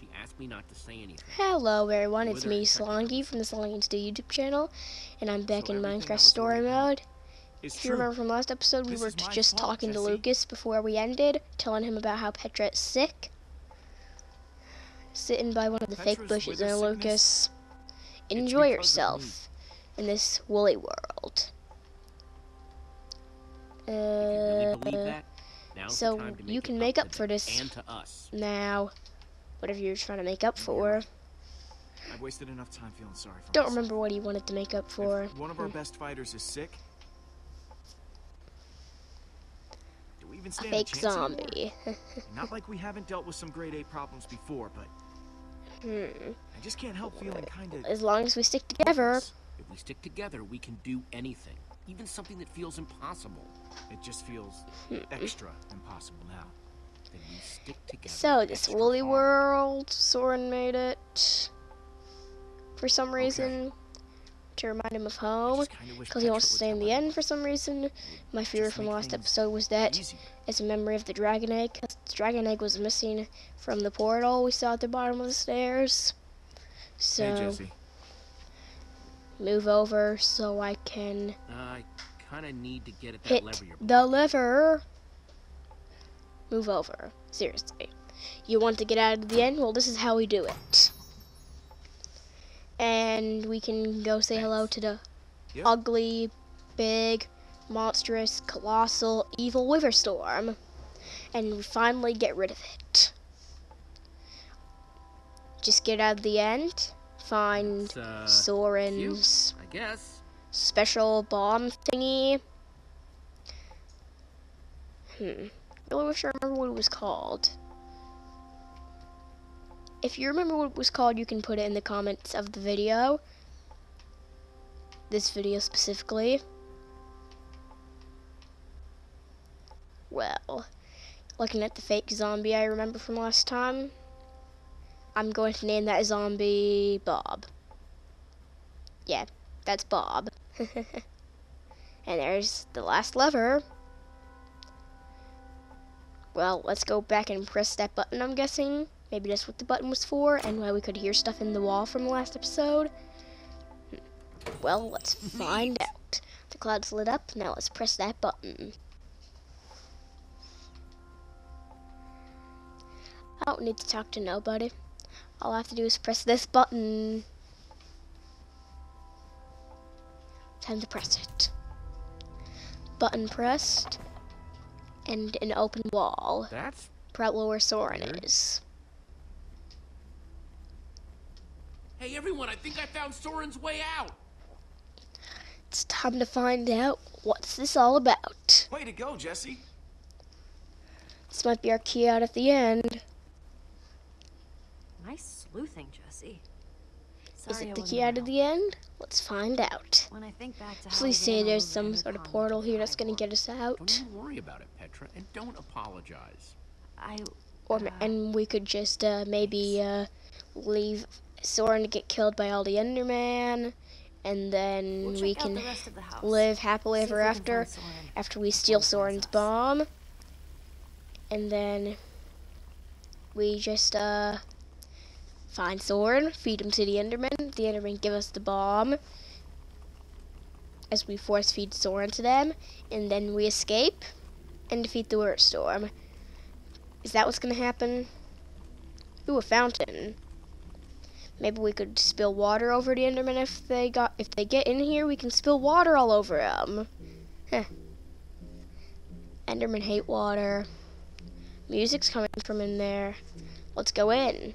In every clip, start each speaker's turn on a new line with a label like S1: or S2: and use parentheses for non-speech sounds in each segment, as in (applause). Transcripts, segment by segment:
S1: She asked me not to say anything.
S2: Hello everyone, it's me, Slongi from the Slongi Studio YouTube channel, and I'm back
S1: So
S2: in Minecraft story mode. If you remember from last episode, we
S1: This
S2: were just
S1: fault,
S2: talking to Lucas before we ended, telling him about how Petra is sick. Sitting by one of the fake bushes, and? Lucas, enjoy
S1: because of me.
S2: yourself in this woolly world.
S1: You really
S2: Uh,
S1: that,
S2: so
S1: the time to make
S2: you can make up for this.
S1: And to us.
S2: now, whatever you're trying to make up for,
S3: I've wasted enough time feeling sorry for
S2: don't
S3: myself.
S2: remember what he wanted to make up for.
S3: If one of our best fighters is sick, do we even
S2: A
S3: stand
S2: fake
S3: a chance anymore?
S2: zombie. (laughs)
S3: Not like we haven't dealt with some grade A problems before, but
S2: hmm.
S3: I just can't help feeling kind of.
S2: As long as we stick together.
S1: If we stick together, we can do anything. Even something that feels impossible.
S3: It just feels
S2: Hmm.
S3: extra impossible now.
S2: So, this woolly world, Soren made it. For some reason. To remind him of home.
S3: just kinda wish
S2: Because he wants to stay in the end for some reason. My fear from last episode was that it's a memory of the dragon egg. the dragon egg was missing from the portal we saw at the bottom of the stairs. So,
S3: Hey
S2: move over so I can
S1: I kind of need to get at that
S2: hit
S1: lever you're
S2: the lever. Move over. Seriously. You want to get out of the end? Well, this is how we do it. And we can go say hello to the
S3: Yep.
S2: ugly, big, monstrous, colossal, evil Witherstorm. And we finally get rid of it. Just get out of the end. Find
S1: uh,
S2: Soren's
S1: I guess.
S2: special bomb thingy. Hmm. Really wish I remember what it was called. If you remember what it was called, you can put it in the comments of the video. This video specifically. Well, looking at the fake zombie I remember from last time, I'm going to name that zombie Bob. Yeah, that's Bob. (laughs) and there's the last lever. Well, let's go back and press that button, I'm guessing. Maybe that's what the button was for, and why we could hear stuff in the wall from the last episode. Well, let's find out. The cloud's lit up, now let's press that button. I don't need to talk to nobody. All I have to do is press this button. Time to press it. Button pressed. And an open wall.
S1: That's
S2: Probably where Soren
S1: Weird.
S2: is.
S1: Hey everyone, I think I found Soren's way out.
S2: It's time to find out what's this all about.
S3: way to go, Jesse.
S2: This might be our key out at the end.
S4: Nice sleuthing, Jesse.
S2: Is
S4: Sorry I
S2: it the key out of
S4: around.
S2: the end? Let's find out.
S4: When I think back to
S2: Please say there's some sort of portal here that's gonna get us out.
S1: Don't worry about it, Petra, and don't apologize.
S4: I
S2: Or
S4: uh,
S2: and we could just uh, maybe uh, leave Soren to get killed by all the Enderman, and then
S4: we'll
S2: we can
S4: the the
S2: live happily ever after. after we steal
S4: before he finds
S2: Soren's bomb. And then we just uh find Soren, feed him to the Enderman. The Enderman give us the bomb as we force feed Soren to them, and then we escape and defeat the Witherstorm. Is that what's gonna happen? Ooh, a fountain. Maybe we could spill water over the Enderman if they got if they get in here. We can spill water all over them. Endermen hate water. Music's coming from in there. Let's go in.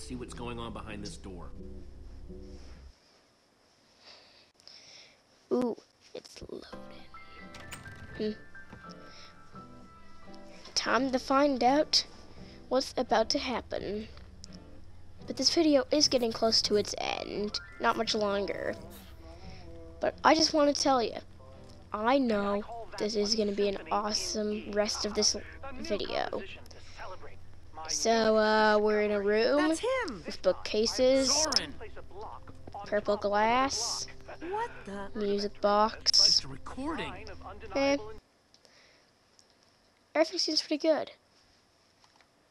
S1: Let's see what's going on behind this door.
S2: Ooh, it's loaded. Hmm. Time to find out what's about to happen. But this video is getting close to its end. Not much longer. But I just want to tell you, I know this is going to be an awesome rest of this video. So, uh, we're in a room
S4: That's him.
S2: with bookcases, purple glass,
S4: What the?
S2: music box.
S1: It's recording.
S2: Eh. Everything seems pretty good.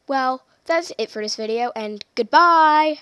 S2: Well, that's it for this video, and goodbye!